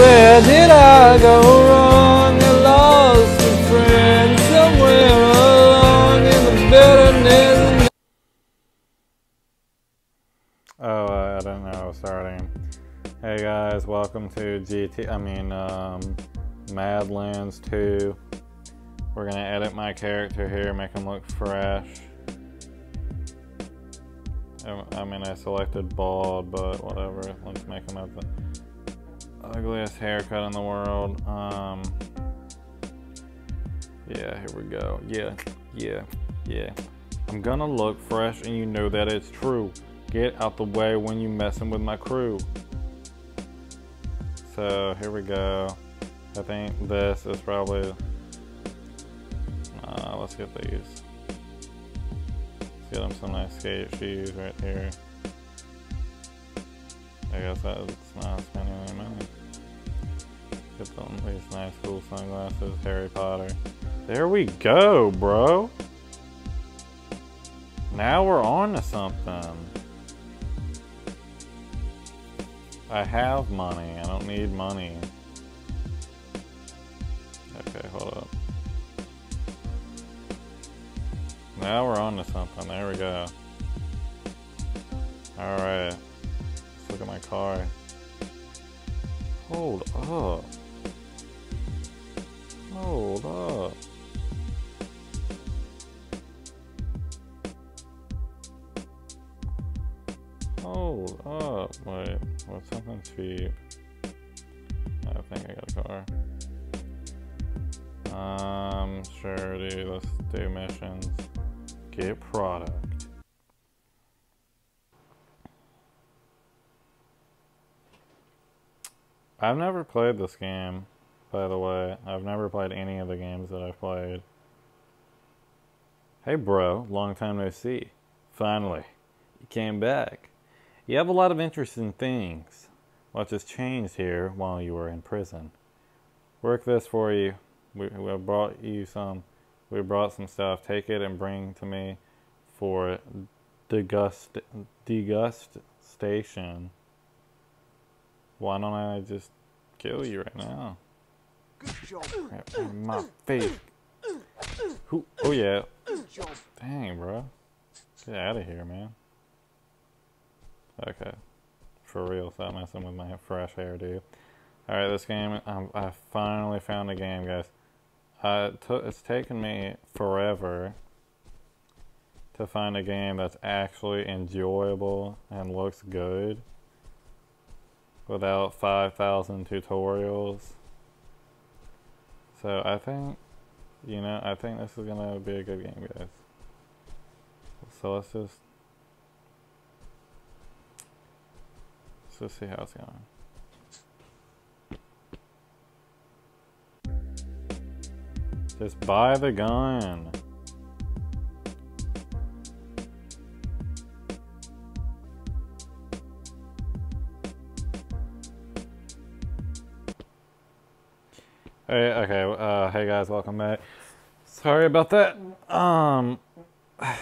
Where did I go wrong? I lost a friend somewhere along in the bitterness. Oh, uh, I don't know. Starting. Hey guys, welcome to GT. I mean, um, Madlands 2. We're gonna edit my character here, make him look fresh. I- mean, I selected bald, but whatever. Let's make him the ugliest haircut in the world. Um, yeah, here we go. Yeah, yeah, yeah. I'm gonna look fresh, and you know that it's true. Get out the way when you messing with my crew. So here we go. I think this is probably. Uh, let's get these. Let's get them some nice skate shoes right here. I guess that's not spending any money. Get them these nice cool sunglasses, Harry Potter. There we go, bro. Now we're on to something. I have money. I don't need money. Okay, hold up. Now we're on to something. There we go. Alright. Let's look at my car. Hold up. Hold up. Hold up. Wait, what's something cheap? I think I got a car. Um, sure, dude. Let's do missions. Get product. I've never played this game, by the way. I've never played any of the games that I've played. Hey, bro. Long time no see. Finally, you came back. You have a lot of interesting things. What has changed here while you were in prison? Work this for you. We, we brought you some. We brought some stuff. Take it and bring to me for degust degustation. Why don't I just kill you right now? Job. In my face. Who? Oh yeah. Dang, bro. Get out of here, man. Okay. For real, stop messing with my fresh hair, dude. Alright, this game, um, I finally found a game, guys. Uh, it it's taken me forever to find a game that's actually enjoyable and looks good without 5,000 tutorials. So I think, you know, I think this is gonna be a good game, guys. So let's just let's just see how it's going. Just buy the gun. Okay, uh, hey guys, welcome back. Sorry about that. Um,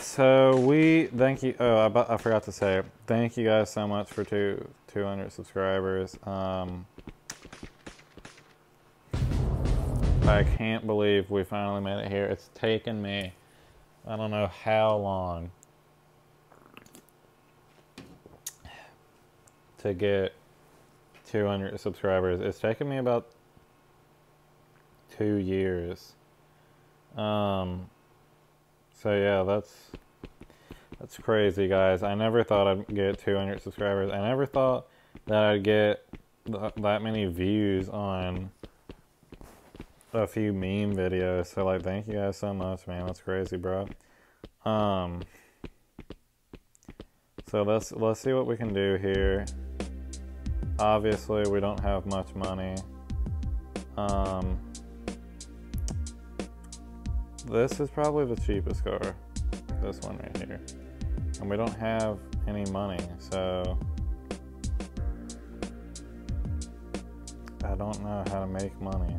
so we thank you. Oh, I, I forgot to say thank you guys so much for two 200 subscribers. Um, I can't believe we finally made it here. It's taken me I don't know how long to get 200 subscribers. It's taken me about two years. Um, so yeah, that's that's crazy, guys. I never thought I'd get 200 subscribers. I never thought that I'd get th- that many views on a few meme videos. So like, thank you guys so much, man. That's crazy, bro. Um, so let's let's see what we can do here. Obviously, we don't have much money. Um, this is probably the cheapest car. This one right here. And we don't have any money, so I don't know how to make money.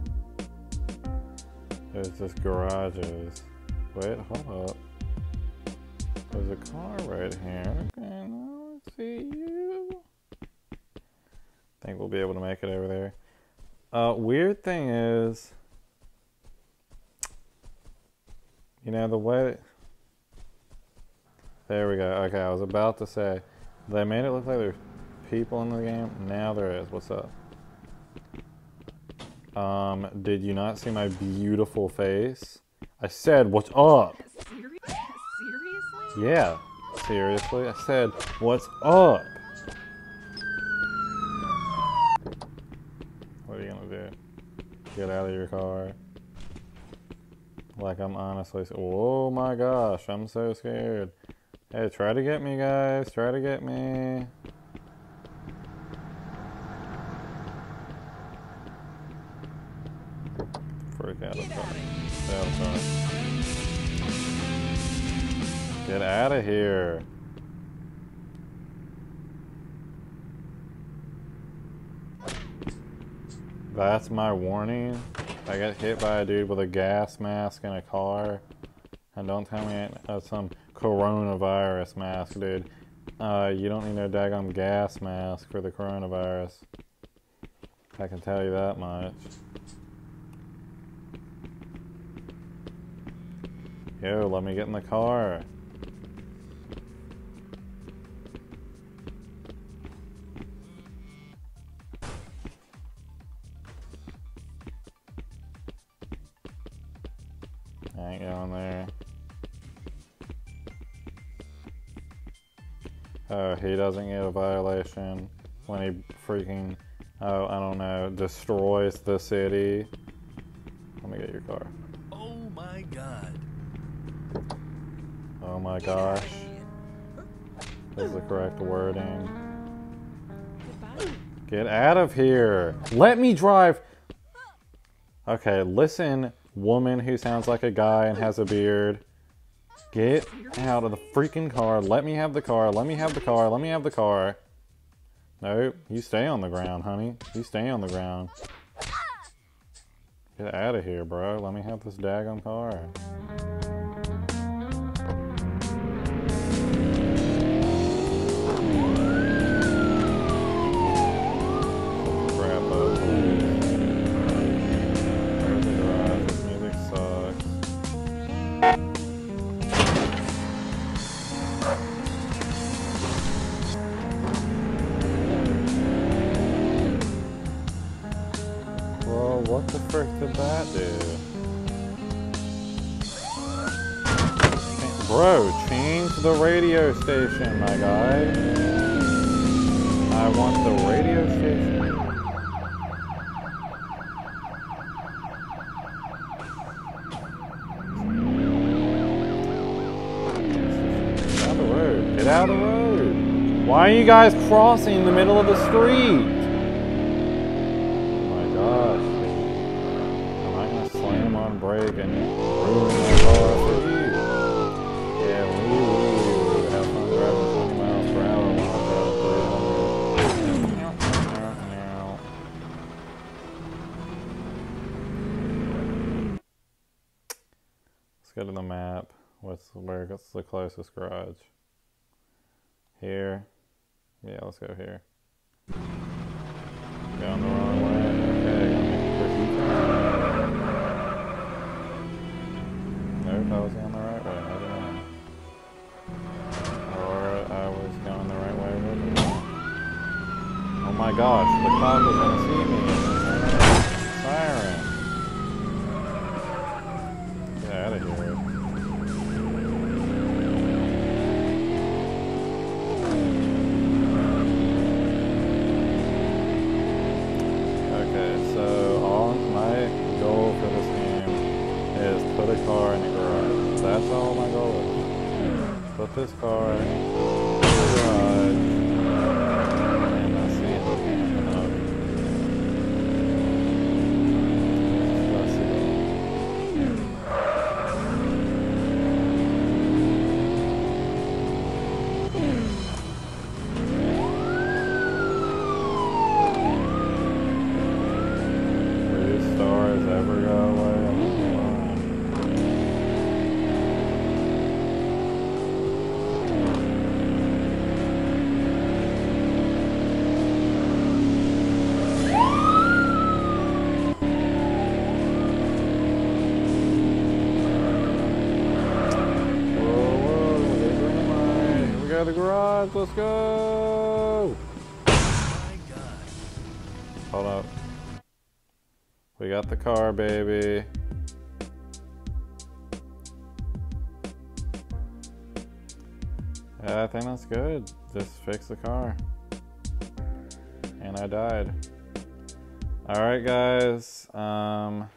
There's just garages. Wait, hold up. There's a car right here. Okay, now let's see you. Think we'll be able to make it over there. Uh, weird thing is, you know, the way. There we go. Okay, I was about to say, they made it look like there's people in the game. Now there is. What's up? Um, did you not see my beautiful face? I said, what's up? Seri- Seriously? Yeah, seriously. I said, what's up? What are you gonna do? Get out of your car. Like I'm honestly, oh my gosh, I'm so scared. Hey, try to get me, guys. Try to get me. Freak out of Get that. out of here. Get out of here. That's my warning. I got hit by a dude with a gas mask in a car. And don't tell me it's some coronavirus mask, dude. Uh, you don't need no daggone gas mask for the coronavirus. I can tell you that much. Yo, let me get in the car. Going there. Oh, he doesn't get a violation when he freaking, oh, I don't know, destroys the city. Let me get your car. Oh my god. Oh my gosh. here. is the correct wording. Goodbye. Get out of here. Let me drive. Okay, listen, woman who sounds like a guy and has a beard. Get out of the freaking car. Let me have the car. Let me have the car. Let me have the car. Nope. You stay on the ground, honey. You stay on the ground. Get out of here, bro. Let me have this daggone car. The radio station, my guy. I want the radio station. Get out of the road. Get out of the road. Why are you guys crossing the middle of the street? Oh my gosh. Am I gonna slam on brake and ruin where? What's the closest garage? Here. Yeah, let's go here. Going the wrong way. Okay. Nope, I was going the right way. I don't know. Or I was going the right way. Oh my gosh, the cop was gonna see me. That's all my goal. Put this car. Garage. Let's go. Hold up. We got the car, baby. I think that's good. Just fix the car. And I died. Alright, guys. Um.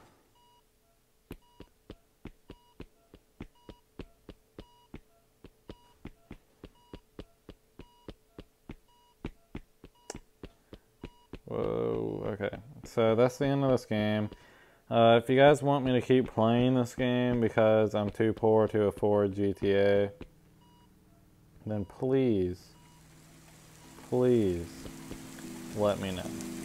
Whoa, okay. So that's the end of this game. Uh, if you guys want me to keep playing this game because I'm too poor to afford GTA, then please, please let me know.